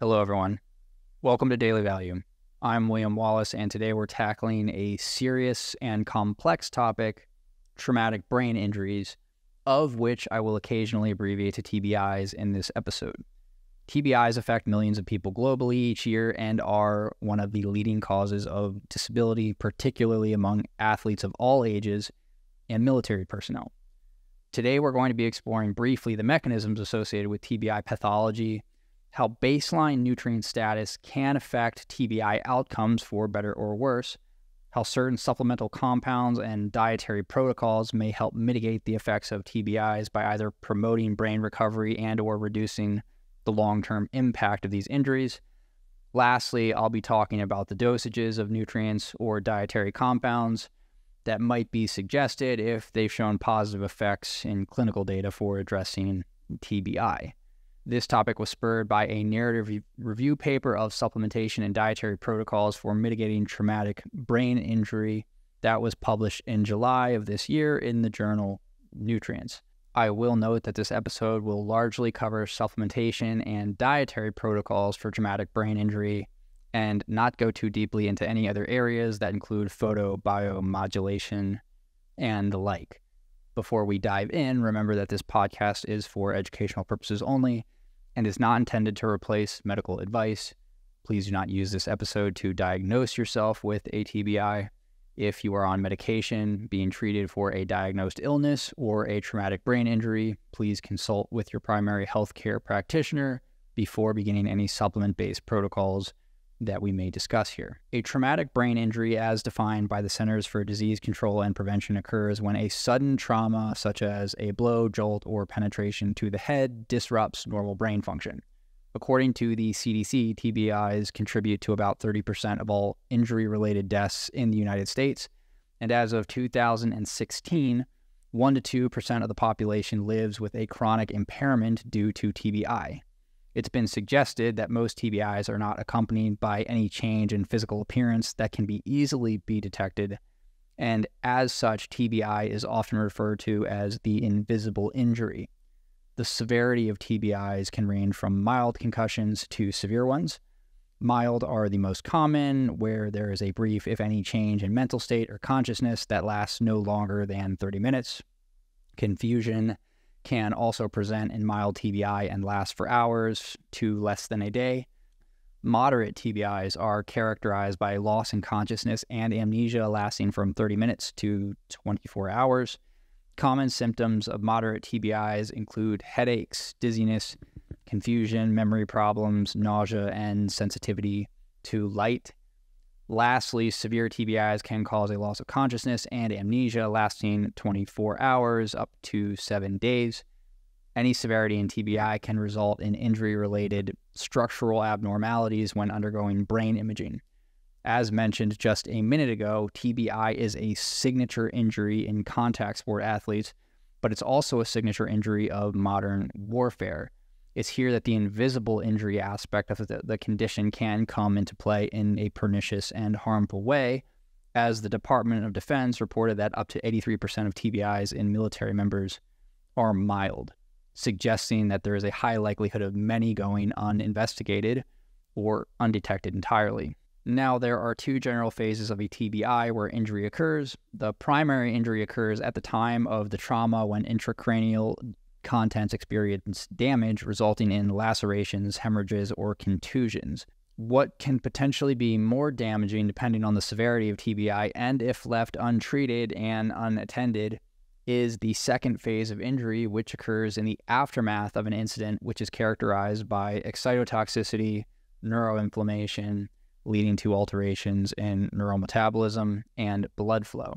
Hello, everyone. Welcome to Daily Value. I'm William Wallace, and today we're tackling a serious and complex topic traumatic brain injuries, of which I will occasionally abbreviate to TBIs in this episode. TBIs affect millions of people globally each year and are one of the leading causes of disability, particularly among athletes of all ages and military personnel. Today, we're going to be exploring briefly the mechanisms associated with TBI pathology, how baseline nutrient status can affect TBI outcomes for better or worse, how certain supplemental compounds and dietary protocols may help mitigate the effects of TBIs by either promoting brain recovery and or reducing the long-term impact of these injuries. Lastly, I'll be talking about the dosages of nutrients or dietary compounds that might be suggested if they've shown positive effects in clinical data for addressing TBI. This topic was spurred by a narrative review paper of supplementation and dietary protocols for mitigating traumatic brain injury that was published in July of this year in the journal Nutrients. I will note that this episode will largely cover supplementation and dietary protocols for traumatic brain injury and not go too deeply into any other areas that include photobiomodulation and the like. Before we dive in, remember that this podcast is for educational purposes only and is not intended to replace medical advice. Please do not use this episode to diagnose yourself with a TBI. If you are on medication being treated for a diagnosed illness or a traumatic brain injury, please consult with your primary healthcare practitioner before beginning any supplement based protocols that we may discuss here. A traumatic brain injury, as defined by the Centers for Disease Control and Prevention, occurs when a sudden trauma, such as a blow, jolt, or penetration to the head, disrupts normal brain function. According to the CDC, TBIs contribute to about 30% of all injury related deaths in the United States. And as of 2016, 1 to 2% of the population lives with a chronic impairment due to TBI. It's been suggested that most TBIs are not accompanied by any change in physical appearance that can be easily be detected, and as such, TBI is often referred to as the invisible injury. The severity of TBIs can range from mild concussions to severe ones. Mild are the most common, where there is a brief, if any, change in mental state or consciousness that lasts no longer than 30 minutes. Confusion, can also present in mild TBI and last for hours to less than a day. Moderate TBIs are characterized by loss in consciousness and amnesia lasting from 30 minutes to 24 hours. Common symptoms of moderate TBIs include headaches, dizziness, confusion, memory problems, nausea, and sensitivity to light. Lastly, severe TBIs can cause a loss of consciousness and amnesia lasting 24 hours up to seven days. Any severity in TBI can result in injury related structural abnormalities when undergoing brain imaging. As mentioned just a minute ago, TBI is a signature injury in contact sport athletes, but it's also a signature injury of modern warfare. It's here that the invisible injury aspect of the, the condition can come into play in a pernicious and harmful way, as the Department of Defense reported that up to 83% of TBIs in military members are mild, suggesting that there is a high likelihood of many going uninvestigated or undetected entirely. Now, there are two general phases of a TBI where injury occurs. The primary injury occurs at the time of the trauma when intracranial contents experience damage, resulting in lacerations, hemorrhages, or contusions. What can potentially be more damaging depending on the severity of TBI and if left untreated and unattended is the second phase of injury, which occurs in the aftermath of an incident, which is characterized by excitotoxicity, neuroinflammation, leading to alterations in neural metabolism and blood flow.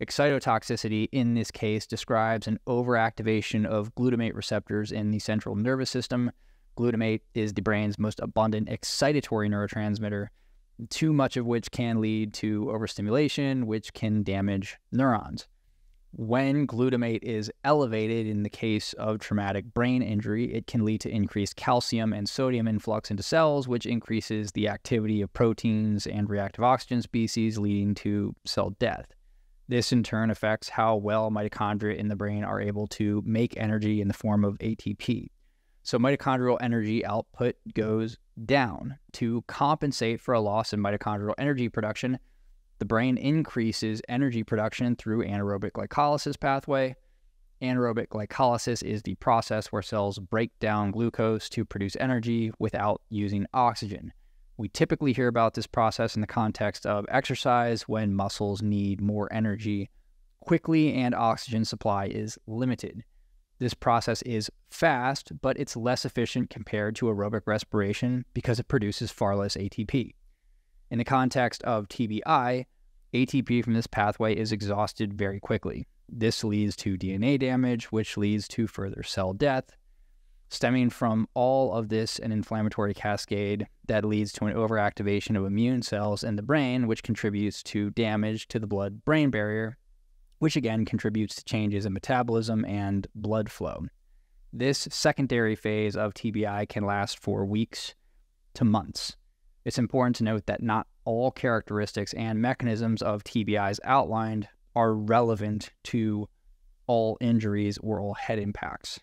Excitotoxicity in this case describes an overactivation of glutamate receptors in the central nervous system. Glutamate is the brain's most abundant excitatory neurotransmitter, too much of which can lead to overstimulation, which can damage neurons. When glutamate is elevated in the case of traumatic brain injury, it can lead to increased calcium and sodium influx into cells, which increases the activity of proteins and reactive oxygen species, leading to cell death. This in turn affects how well mitochondria in the brain are able to make energy in the form of ATP. So mitochondrial energy output goes down. To compensate for a loss in mitochondrial energy production, the brain increases energy production through anaerobic glycolysis pathway. Anaerobic glycolysis is the process where cells break down glucose to produce energy without using oxygen. We typically hear about this process in the context of exercise when muscles need more energy quickly and oxygen supply is limited. This process is fast, but it's less efficient compared to aerobic respiration because it produces far less ATP. In the context of TBI, ATP from this pathway is exhausted very quickly. This leads to DNA damage, which leads to further cell death. Stemming from all of this, an inflammatory cascade that leads to an overactivation of immune cells in the brain, which contributes to damage to the blood brain barrier which again contributes to changes in metabolism and blood flow. This secondary phase of TBI can last for weeks to months. It's important to note that not all characteristics and mechanisms of TBIs outlined are relevant to all injuries or all head impacts.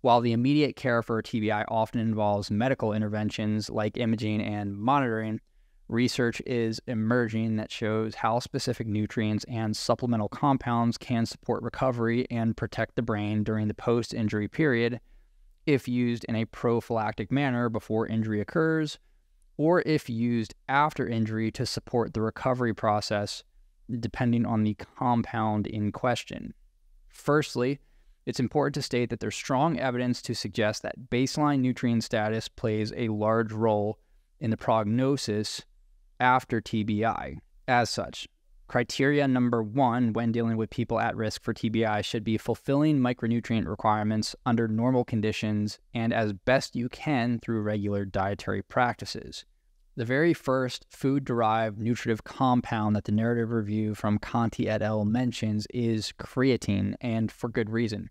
While the immediate care for TBI often involves medical interventions like imaging and monitoring, research is emerging that shows how specific nutrients and supplemental compounds can support recovery and protect the brain during the post injury period if used in a prophylactic manner before injury occurs, or if used after injury to support the recovery process, depending on the compound in question. Firstly, it's important to state that there's strong evidence to suggest that baseline nutrient status plays a large role in the prognosis after TBI. As such, criteria number one when dealing with people at risk for TBI should be fulfilling micronutrient requirements under normal conditions and as best you can through regular dietary practices. The very first food derived nutritive compound that the narrative review from Conti et al. mentions is creatine, and for good reason.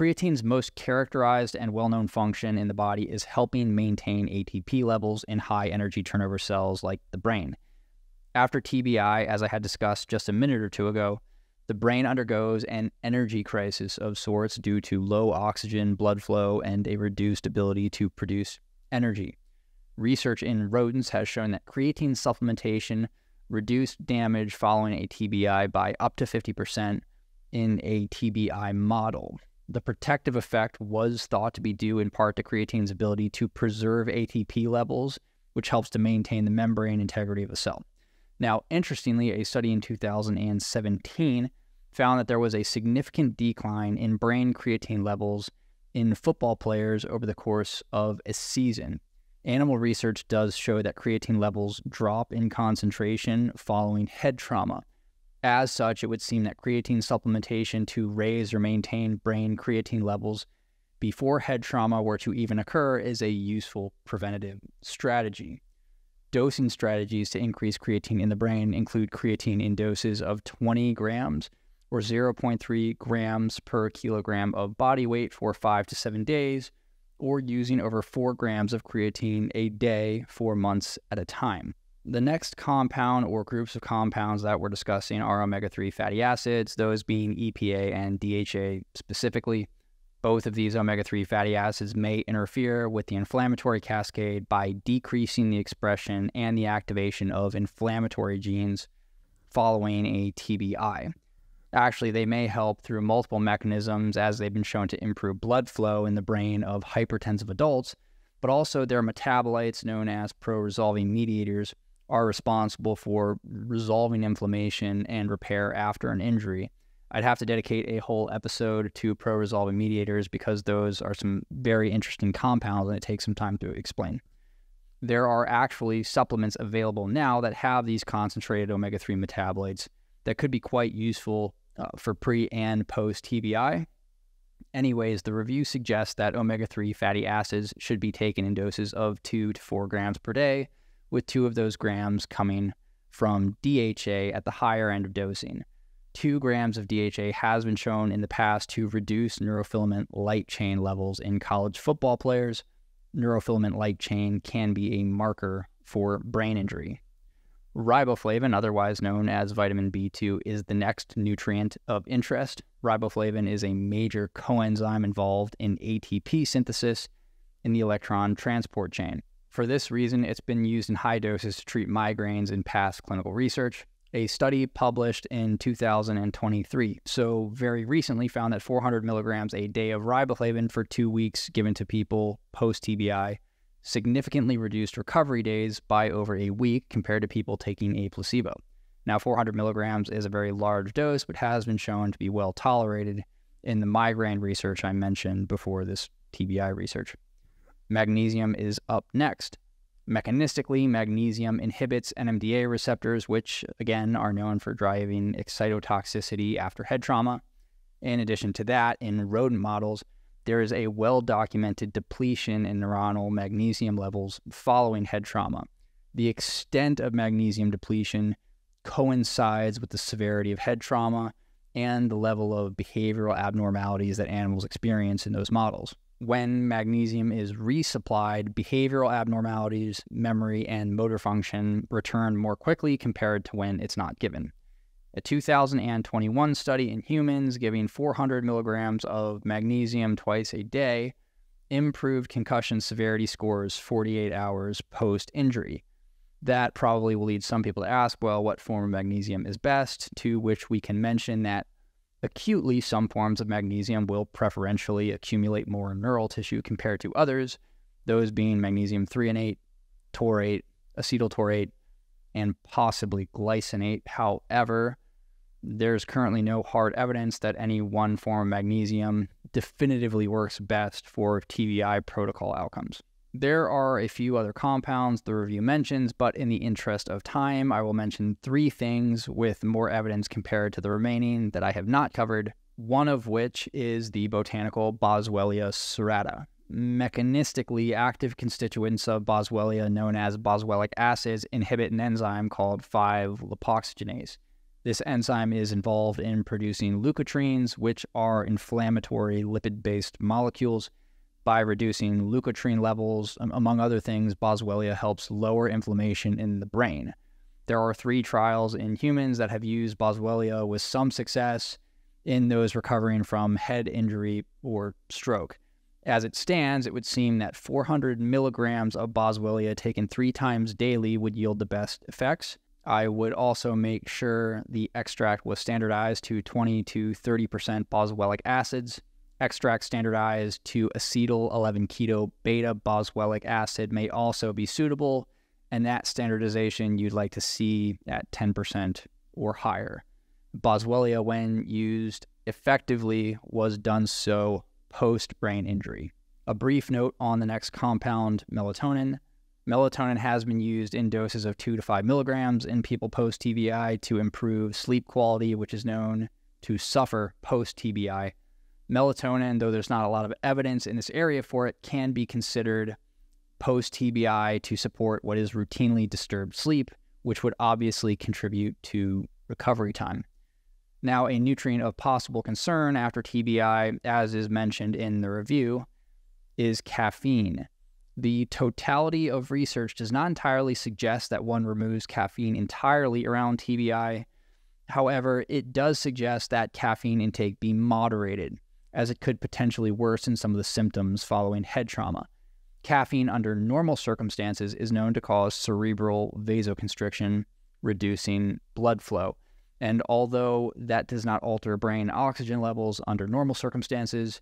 Creatine's most characterized and well known function in the body is helping maintain ATP levels in high energy turnover cells like the brain. After TBI, as I had discussed just a minute or two ago, the brain undergoes an energy crisis of sorts due to low oxygen blood flow and a reduced ability to produce energy. Research in rodents has shown that creatine supplementation reduced damage following a TBI by up to 50% in a TBI model. The protective effect was thought to be due in part to creatine's ability to preserve ATP levels, which helps to maintain the membrane integrity of a cell. Now, interestingly, a study in 2017 found that there was a significant decline in brain creatine levels in football players over the course of a season. Animal research does show that creatine levels drop in concentration following head trauma, as such, it would seem that creatine supplementation to raise or maintain brain creatine levels before head trauma were to even occur is a useful preventative strategy. Dosing strategies to increase creatine in the brain include creatine in doses of 20 grams or 0.3 grams per kilogram of body weight for five to seven days, or using over 4 grams of creatine a day for months at a time. The next compound or groups of compounds that we're discussing are omega 3 fatty acids, those being EPA and DHA specifically. Both of these omega 3 fatty acids may interfere with the inflammatory cascade by decreasing the expression and the activation of inflammatory genes following a TBI. Actually, they may help through multiple mechanisms as they've been shown to improve blood flow in the brain of hypertensive adults, but also their metabolites known as pro resolving mediators are responsible for resolving inflammation and repair after an injury. I'd have to dedicate a whole episode to pro resolving mediators because those are some very interesting compounds and it takes some time to explain. There are actually supplements available now that have these concentrated omega 3 metabolites that could be quite useful uh, for pre and post TBI. Anyways, the review suggests that omega 3 fatty acids should be taken in doses of 2 to 4 grams per day with two of those grams coming from DHA at the higher end of dosing. Two grams of DHA has been shown in the past to reduce neurofilament light chain levels in college football players. Neurofilament light chain can be a marker for brain injury. Riboflavin, otherwise known as vitamin B2, is the next nutrient of interest. Riboflavin is a major coenzyme involved in ATP synthesis in the electron transport chain. For this reason, it's been used in high doses to treat migraines in past clinical research. A study published in 2023, so very recently, found that 400 milligrams a day of riboflavin for two weeks given to people post TBI significantly reduced recovery days by over a week compared to people taking a placebo. Now, 400 milligrams is a very large dose, but has been shown to be well tolerated in the migraine research I mentioned before this TBI research. Magnesium is up next. Mechanistically, magnesium inhibits NMDA receptors, which again are known for driving excitotoxicity after head trauma. In addition to that, in rodent models, there is a well documented depletion in neuronal magnesium levels following head trauma. The extent of magnesium depletion coincides with the severity of head trauma and the level of behavioral abnormalities that animals experience in those models when magnesium is resupplied, behavioral abnormalities, memory, and motor function return more quickly compared to when it's not given. A 2021 study in humans giving 400 milligrams of magnesium twice a day improved concussion severity scores 48 hours post injury. That probably will lead some people to ask, well, what form of magnesium is best? To which we can mention that Acutely, some forms of magnesium will preferentially accumulate more neural tissue compared to others, those being magnesium threonate, taurate, acetyltaurate, and possibly glycinate. However, there's currently no hard evidence that any one form of magnesium definitively works best for TBI protocol outcomes. There are a few other compounds the review mentions, but in the interest of time, I will mention three things with more evidence compared to the remaining that I have not covered, one of which is the botanical Boswellia serrata. Mechanistically, active constituents of Boswellia, known as boswellic acids, inhibit an enzyme called 5 lipoxygenase. This enzyme is involved in producing leukotrienes, which are inflammatory lipid based molecules by reducing leukotriene levels. Among other things, Boswellia helps lower inflammation in the brain. There are three trials in humans that have used Boswellia with some success in those recovering from head injury or stroke. As it stands, it would seem that 400 milligrams of Boswellia taken three times daily would yield the best effects. I would also make sure the extract was standardized to 20 to 30% boswellic acids Extract standardized to acetyl 11 keto beta boswellic acid may also be suitable, and that standardization you'd like to see at 10% or higher. Boswellia, when used effectively, was done so post brain injury. A brief note on the next compound, melatonin. Melatonin has been used in doses of 2 to 5 milligrams in people post TBI to improve sleep quality, which is known to suffer post TBI melatonin, though there's not a lot of evidence in this area for it, can be considered post TBI to support what is routinely disturbed sleep, which would obviously contribute to recovery time. Now, a nutrient of possible concern after TBI, as is mentioned in the review, is caffeine. The totality of research does not entirely suggest that one removes caffeine entirely around TBI. However, it does suggest that caffeine intake be moderated as it could potentially worsen some of the symptoms following head trauma. Caffeine, under normal circumstances, is known to cause cerebral vasoconstriction, reducing blood flow. And although that does not alter brain oxygen levels under normal circumstances,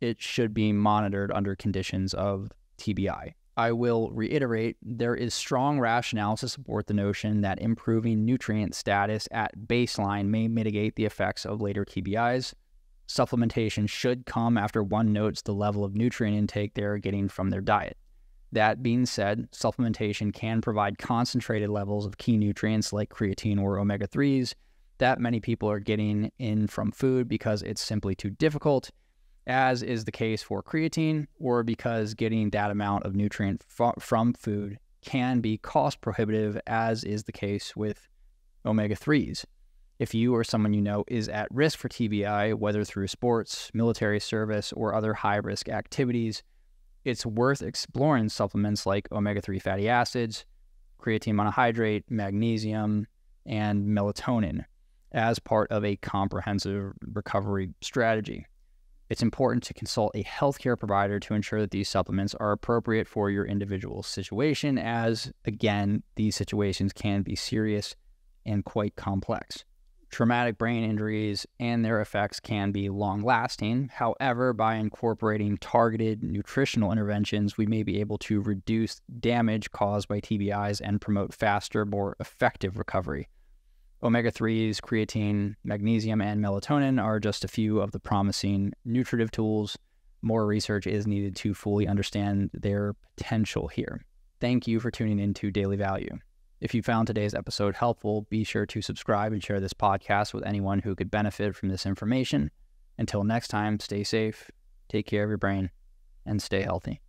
it should be monitored under conditions of TBI. I will reiterate there is strong rationale to support the notion that improving nutrient status at baseline may mitigate the effects of later TBIs supplementation should come after one notes the level of nutrient intake they are getting from their diet. That being said, supplementation can provide concentrated levels of key nutrients like creatine or omega 3s that many people are getting in from food because it's simply too difficult, as is the case for creatine, or because getting that amount of nutrient from food can be cost prohibitive, as is the case with omega 3s if you or someone you know is at risk for TBI, whether through sports, military service, or other high risk activities, it's worth exploring supplements like omega 3 fatty acids, creatine monohydrate, magnesium, and melatonin as part of a comprehensive recovery strategy. It's important to consult a healthcare provider to ensure that these supplements are appropriate for your individual situation, as again, these situations can be serious and quite complex. Traumatic brain injuries and their effects can be long lasting. However, by incorporating targeted nutritional interventions, we may be able to reduce damage caused by TBIs and promote faster, more effective recovery. Omega 3s, creatine, magnesium, and melatonin are just a few of the promising nutritive tools. More research is needed to fully understand their potential here. Thank you for tuning in to Daily Value. If you found today's episode helpful, be sure to subscribe and share this podcast with anyone who could benefit from this information. Until next time, stay safe, take care of your brain, and stay healthy.